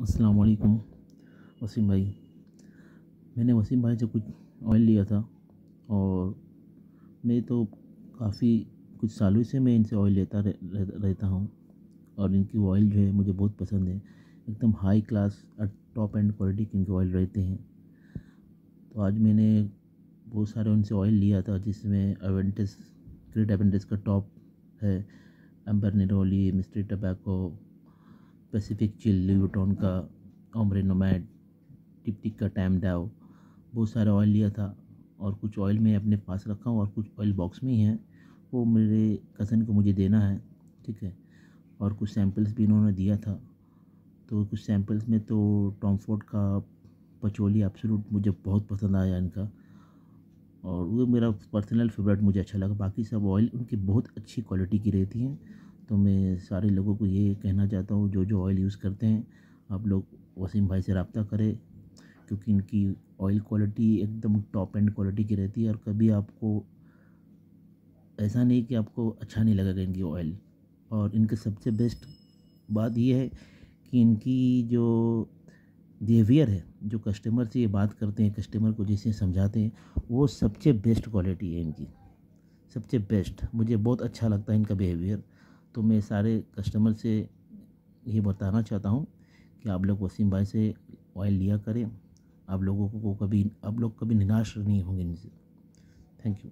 अस्सलाम वालेकुम वसीम भाई। मैंने वसीम भाई से कुछ ऑयल लिया था और मैं तो काफ़ी कुछ सालों से मैं इनसे ऑयल लेता रह, रहता हूँ और इनकी ऑयल जो है मुझे बहुत पसंद है। एकदम हाई क्लास और टॉप एंड क्वालिटी के इनके ऑयल रहते हैं। तो आज मैंने बहुत सारे उनसे ऑयल लिया था जिसमें अवेंटिस ग्रेट अवेंटिस का टॉप है amber neroli mystery tobacco Pacific chill Vuitton का ओमरे नोमैड टिप टिक का टैम डाव बहुत सारा ऑयल लिया था और कुछ ऑयल मैं अपने पास रखा हूँ और कुछ ऑयल बॉक्स में ही है। वो मेरे कज़न को मुझे देना है, ठीक है? और कुछ सैम्पल्स भी इन्होंने दिया था। तो कुछ सैम्पल्स में तो टॉमफोर्ड का पचोली एब्सोल्यूट मुझे बहुत पसंद आया इनका। और वो मेरा पर्सनल फेवरेट मुझे अच्छा लगा। बाकी सब ऑयल उनकी बहुत अच्छी क्वालिटी की रहती हैं। तो मैं सारे लोगों को ये कहना चाहता हूँ जो जो ऑयल यूज़ करते हैं, आप लोग वसीम भाई से रबता करें, क्योंकि इनकी ऑयल क्वालिटी एकदम टॉप एंड क्वालिटी की रहती है और कभी आपको ऐसा नहीं कि आपको अच्छा नहीं लगेगा इनकी ऑयल और इनके सबसे बेस्ट बात यह है कि इनकी जो बिहेवियर है, जो कस्टमर से ये बात करते हैं कस्टमर को जिसे समझाते हैं, वो सबसे बेस्ट क्वालिटी है इनकी। सबसे बेस्ट मुझे बहुत अच्छा लगता है इनका बिहेवियर तो मैं सारे कस्टमर से ये बताना चाहता हूँ कि आप लोग वसीम भाई से ऑयल लिया करें। आप लोगों को कभी, आप लोग कभी निराश नहीं होंगे इनसे। Thank you